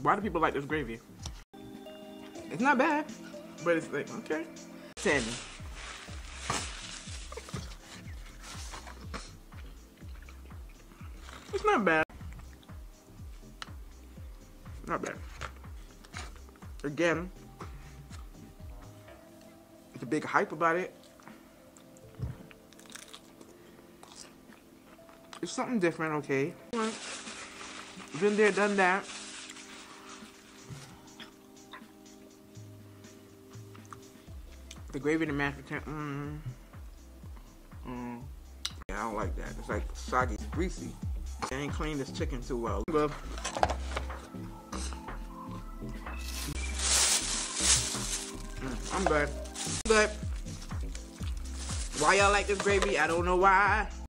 Why do people like this gravy? It's not bad, but it's like, okay. Ten. It's not bad. Not bad. Again, it's a big hype about it. It's something different, okay? Been there, done that. The gravy and the mashed potato. Mm. Mm. Yeah, I don't like that. It's like soggy, greasy. I ain't cleaned this chicken too well. But mm, I'm good. But why y'all like this gravy? I don't know why.